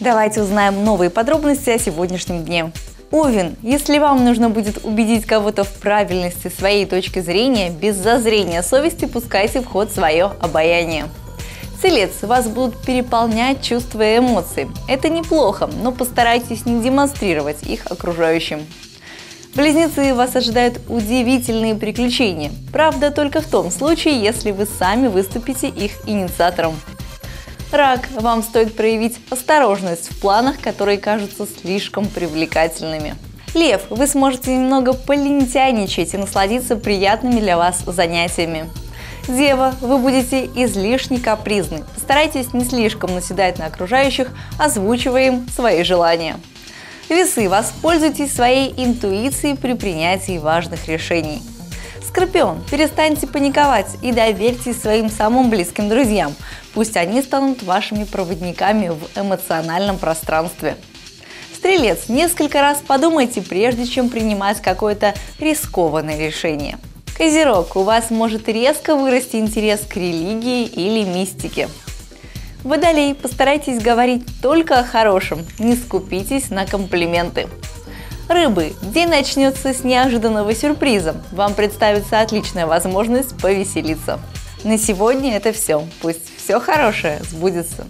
Давайте узнаем новые подробности о сегодняшнем дне. Овен, если вам нужно будет убедить кого-то в правильности своей точки зрения, без зазрения совести пускайте в ход свое обаяние. Телец, вас будут переполнять чувства и эмоции. Это неплохо, но постарайтесь не демонстрировать их окружающим. Близнецы вас ожидают удивительные приключения. Правда, только в том случае, если вы сами выступите их инициатором. Рак, вам стоит проявить осторожность в планах, которые кажутся слишком привлекательными. Лев, вы сможете немного полентяничать и насладиться приятными для вас занятиями. Дева, вы будете излишне капризны. Постарайтесь не слишком наседать на окружающих, озвучивая им свои желания. Весы, воспользуйтесь своей интуицией при принятии важных решений. Скорпион, перестаньте паниковать и доверьтесь своим самым близким друзьям. Пусть они станут вашими проводниками в эмоциональном пространстве. Стрелец, несколько раз подумайте, прежде чем принимать какое-то рискованное решение. Козерог, у вас может резко вырасти интерес к религии или мистике. Водолей, постарайтесь говорить только о хорошем, не скупитесь на комплименты. Рыбы, день начнется с неожиданного сюрприза. Вам представится отличная возможность повеселиться. На сегодня это все. Пусть все хорошее сбудется.